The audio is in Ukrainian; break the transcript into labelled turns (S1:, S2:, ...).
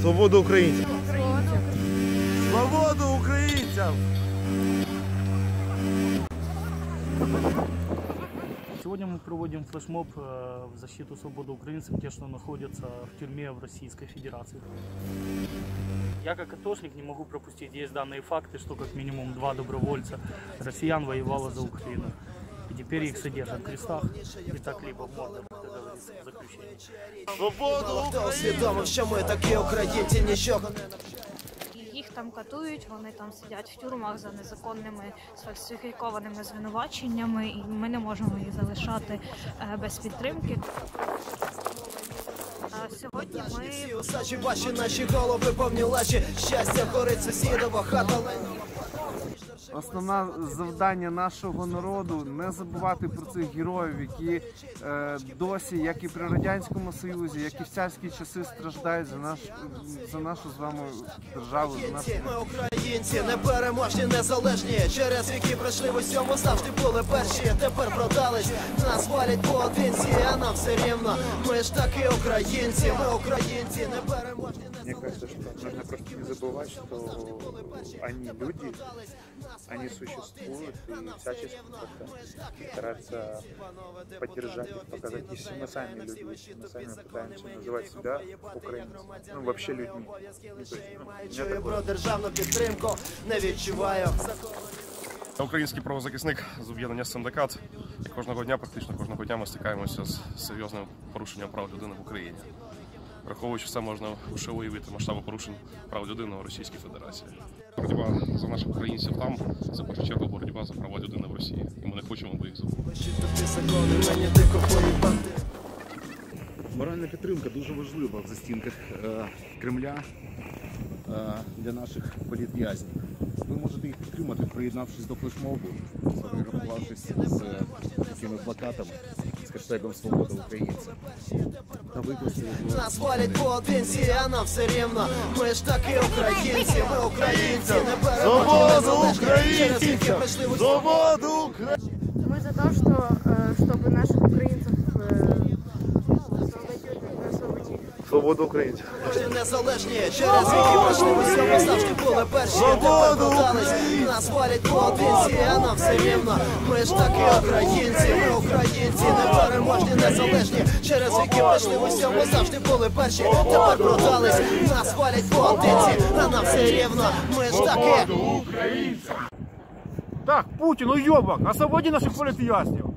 S1: Свободу українцям! Свободу українцям!
S2: Сегодня мы проводим флешмоб э, в защиту свободы украинцев, те, что находятся в тюрьме в Российской Федерации. Я как атошник не могу пропустить, есть данные факты, что как минимум два добровольца россиян воевало за Украину. И теперь их содержат в крестах и так либо в мордах, как говорится, в заключении.
S1: Свободу
S3: усвідомив, що ми такі українці, нічого не
S4: І Їх там катують, вони там сидять в тюрмах за незаконними сфальсифікованими звинуваченнями, і ми не можемо їх залишати е, без підтримки. Сьогодні ми
S3: всі усачі, ваші наші голови повні лачі. Щастя горить сусідова хата.
S5: Основне завдання нашого народу не забувати про цих героїв, які е, досі, як і при радянському союзі, як і в царські часи страждають за наш за нашу з вами державу, за нашу
S3: Ми українці, непереможні, незалежні. Через віки пройшли в усьому, завжди були перші. Тепер продались, нас валять поодинці, а нам все рівно. Ми ж таки українці, ми українці, непереможні,
S6: Мне кажется, что нужно просто не забывать, что они люди, они существуют, и всячески как-то стараться поддержать их, показать, если мы сами люди, если мы сами пытаемся называть себя украинцами, ну вообще людьми. Ну, то есть, ну, у меня
S3: Чую
S6: такое
S3: про державну підтримку, не відчуваю.
S7: Я Український правозахисник з об'єднання синдикат. І кожного дня, практично кожного дня ми стикаємося з серйозним порушенням прав людини в Україні. Враховуючи це, можна лише уявити масштаби порушень прав людини у Російській Федерації. Боротьба за наших українців там це першу чергу боротьба за права людини в Росії. І ми не хочемо би їх забути.
S8: Моральна підтримка дуже важлива в застінках е, Кремля е, для наших політв'язнів. Ви можете їх підтримати, приєднавшись до флешмобу, сфотографувавшись з е, такими плакатами з хештегом Свобода українця. Та викласти його
S3: Нас валять поодинці, а нам все рівно. Ми ж таки українці, ми українці, непереможні,
S1: Свободу
S3: незалежні. Через віки
S1: українцям!
S3: пройшли в
S1: Свободу українцям!
S9: Мы за то, что э, чтобы наших украинцев э, освободили, освободили.
S1: Свободу українцям!
S3: Ми незалежні, через віки пройшли в усьому, завжди були перші, тепер продались. Нас валять поодинці, а нам все рівно. Ми ж таки українці, ми українці, непереможні, незалежні. Через віки пройшли в усьому, завжди були перші, тепер продались. Нас валять поодинці, а нам все рівно. Ми ж таки.
S10: Так, Путін, уйобок, освободи наших політв'язнів.